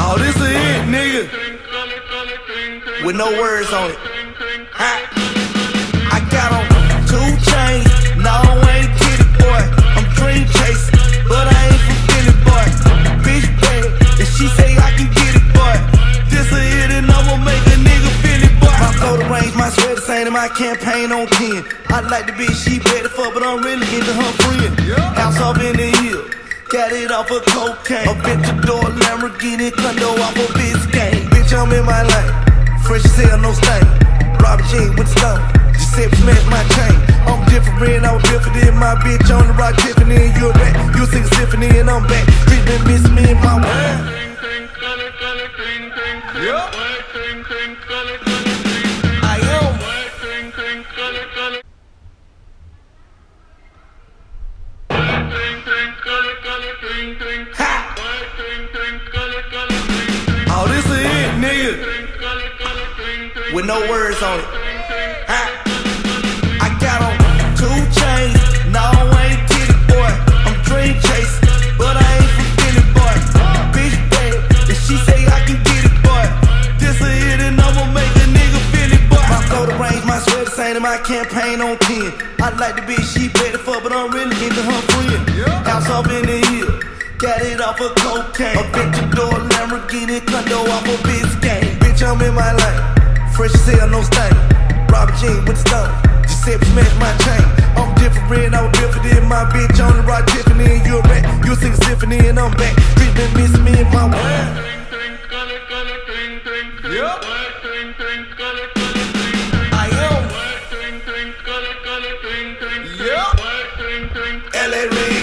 Oh, this is it, nigga. With no words on it. Ha. I got on two chains. No, I ain't Tity Boi. I'm dream chasing, but I ain't from Philly boy. Bitch bad, and she say I can get it, boy. This a hit and I'ma make a nigga feel it, boy. My photo range, my sweater saying my campaign on 10. I like the bitch she better fuck, but I'm really into her friend. House up in the hill. Got it off of cocaine. Aventador Lamborghini condo off of Biscayne. Bitch, I'm in my lane. Fresh as hell, no stain. Robin Jean with stone. Giuseppe smash my chain. I'm different, I was different than my bitch on the rock Tiffany. And you're back. You sing a symphony and I'm back. Bitch been missing me in my world. I am. With no words on it. I got on two chains. No, I ain't boy. I'm dream chasing, but I ain't from Philly boy. Bitch bad, and she say I can get it, boy. This a hit and I'ma make a nigga feel it, boy. My range, my sweater saying my campaign on 10. I like the bitch, she better fuck, but I'm really into her friend. House up in the hill. Got it off of cocaine. A Ventador Lamborghini condo off of Biscayne. Bitch, I'm in my lane. Fresh as hell, no stain. Robin Jean with the stone. Giuseppe smash my chain. I'm different, I was different than my bitch on the rock Tiffany. And you're back. You sing a symphony and I'm back. Bitch been missing me in my world. I am. LA Reid.